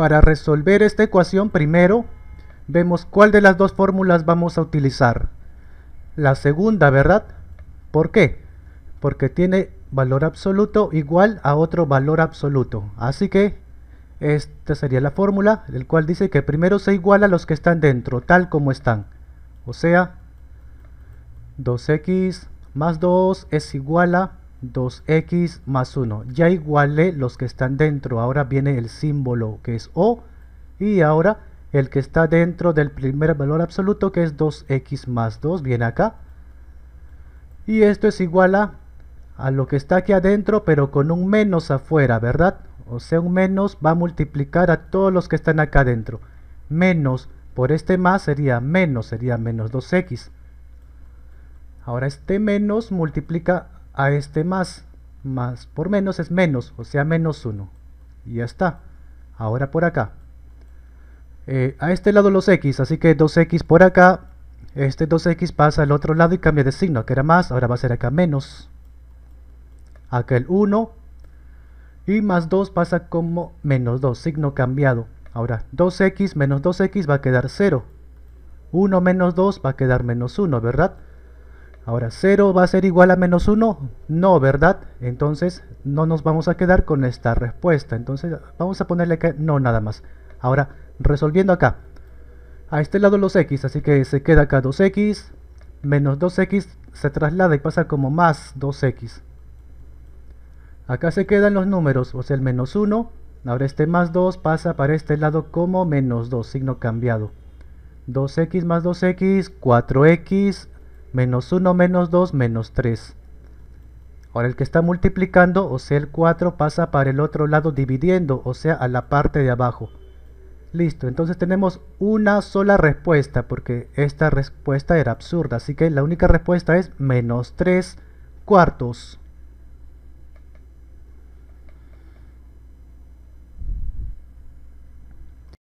Para resolver esta ecuación, primero vemos cuál de las dos fórmulas vamos a utilizar. La segunda, ¿verdad? ¿Por qué? Porque tiene valor absoluto igual a otro valor absoluto. Así que esta sería la fórmula, el cual dice que primero se iguala a los que están dentro, tal como están. O sea, 2x más 2 es igual a 2x más 1. Ya igualé los que están dentro. Ahora viene el símbolo que es O. Y ahora el que está dentro del primer valor absoluto que es 2x más 2. Viene acá. Y esto es igual a, a lo que está aquí adentro pero con un menos afuera, ¿verdad? O sea, un menos va a multiplicar a todos los que están acá adentro. Menos por este más sería menos, sería menos 2x. Ahora este menos multiplica a este más. Más por menos es menos, o sea menos 1. Y ya está. Ahora por acá. Eh, a este lado los x, así que 2x por acá. Este 2x pasa al otro lado y cambia de signo. Que era más, ahora va a ser acá menos. Acá el 1. Y más 2 pasa como menos 2, signo cambiado. Ahora 2x menos 2x va a quedar 0. 1 menos 2 va a quedar menos 1, ¿verdad? Ahora, 0 va a ser igual a menos 1, no, ¿verdad? Entonces, no nos vamos a quedar con esta respuesta. Entonces, vamos a ponerle que no nada más. Ahora, resolviendo acá. A este lado los x, así que se queda acá 2x, menos 2x se traslada y pasa como más 2x. Acá se quedan los números, o sea, el menos 1. Ahora este más 2 pasa para este lado como menos 2, signo cambiado. 2x más 2x, 4x menos 1 menos 2 menos 3. Ahora el que está multiplicando, o sea el 4, pasa para el otro lado dividiendo, o sea a la parte de abajo. Listo, entonces tenemos una sola respuesta, porque esta respuesta era absurda, así que la única respuesta es menos 3 cuartos.